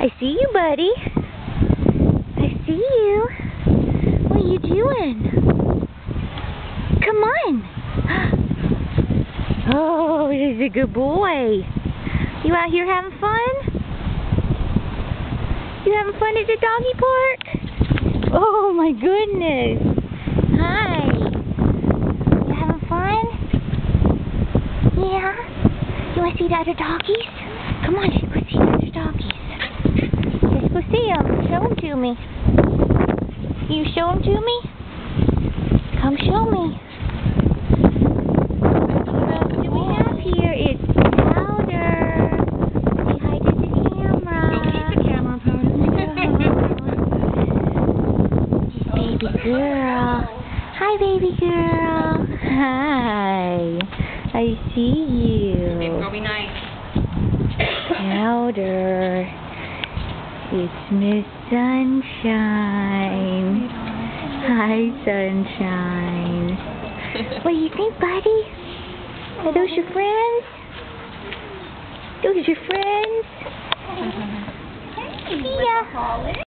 I see you, buddy. I see you. What are you doing? Come on. Oh, he's a good boy. You out here having fun? You having fun at the doggy park? Oh my goodness. Hi. You having fun? Yeah? You want to see the other doggies? Come on, let's see the other doggies. Let's go see them. Show them to me. You show them to me? Come show me. What do we have here? It's Powder. Say hi to the camera. Don't keep the camera, Powder. Baby girl. Hi, baby girl. Hi. I see It's you. be nice. Powder. It's Miss Sunshine. Hi, Sunshine. What do you think, buddy? Are those your friends? Those are your friends? See ya.